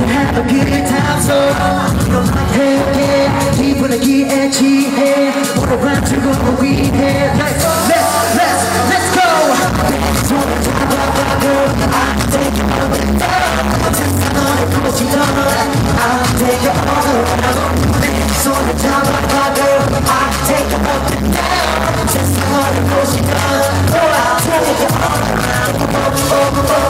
You're about to have a good time so Hey yeah 기분을 기에 취해 오늘 밤 즐거움을 위해 Let's let's let's let's go 손을 잡아봐도 I'm taking you down 세상을 보지 너 I'll take you all around 내 손을 잡아봐도 I'll take you up and down 세상을 보지 너 I'll take you all Up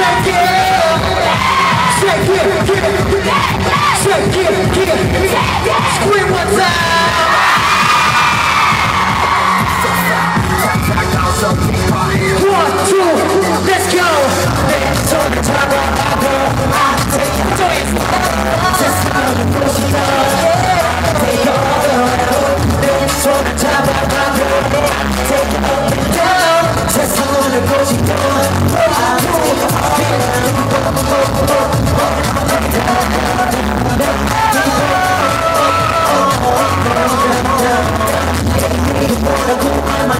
Shake it. Shake it,